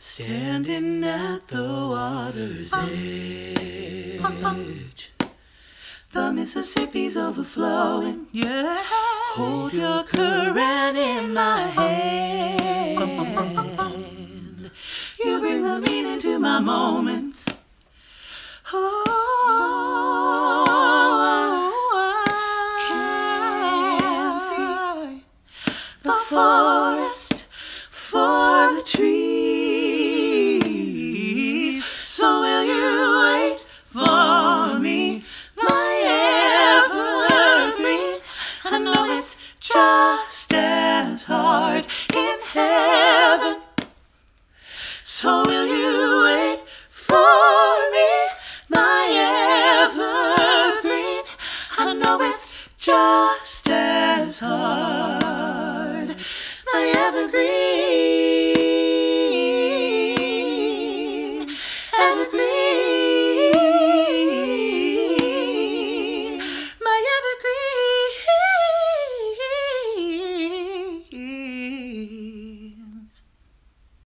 Standing at the water's edge. The Mississippi's overflowing. Yeah. Hold your current in my hand. You bring the meaning to my moments. Oh, I can see the forest just as hard in heaven. So will you wait for me, my evergreen? I know it's just as hard.